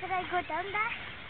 Should I go down there?